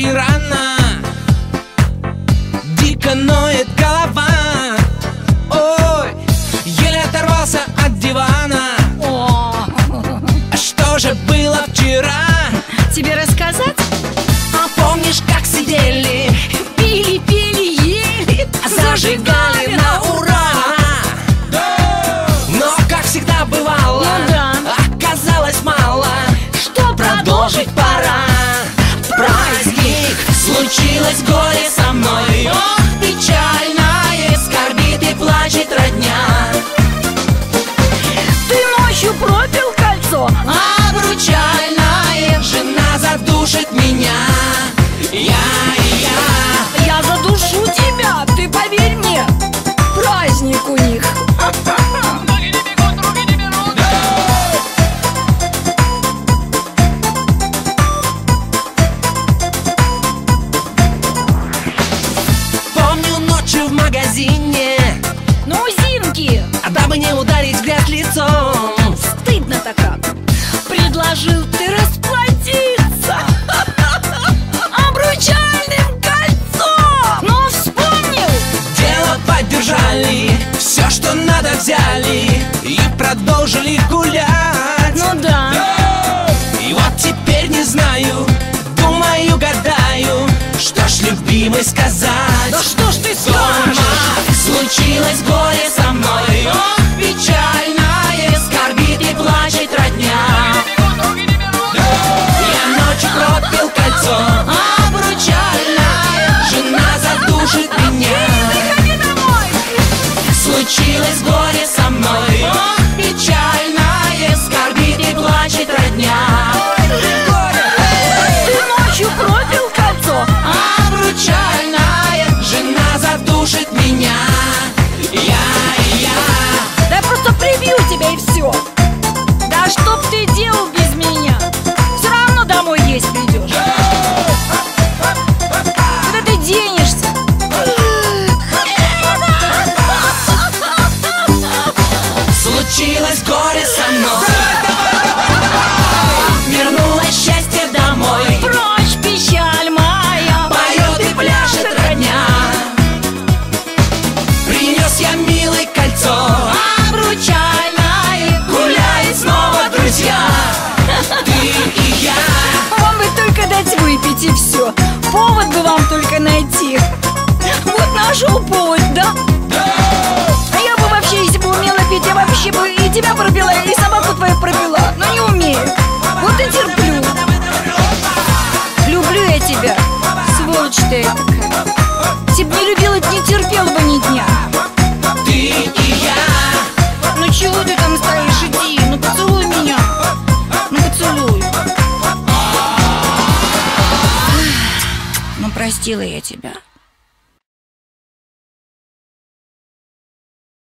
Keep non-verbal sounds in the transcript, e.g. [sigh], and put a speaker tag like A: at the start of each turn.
A: очень рано. Дико ноет голова. Ой, еле оторвался от дивана.
B: О,
A: А что же было вчера?
B: тебе рассказать?
A: А помнишь, как сидели,
B: Пили, пили, ели,
A: зажигали магазине
B: Ну, Зинки,
A: А дабы не ударить грязь лицом.
B: Стыдно-то как Предложил ты расплатиться. [laughs] Обручальным кольцом! Ну, вспомнил?
A: Дело поддержали Все, что надо взяли И продолжили гулять.
B: Ну да.
A: И вот теперь не знаю, думаю, гадаю, что ж любимый сказать.
B: Да что ж ты скажешь?
A: Случилось горе со мной, Ох, печальное, скорбит и плачет родня. Я ночью пропил кольцо, обручальное, жена задушит меня. Случилось горе со мной. Ох, печальное Скорбит и плачет родня.
B: Ты ночью пропил кольцо.
A: Обручальная Задушит меня. Я, я.
B: Да я просто прибью тебя и все Да что б ты делал без меня? Все равно домой есть придешь Куда ты денешься?
A: Случилось горе со мной
B: Ну простила я тебя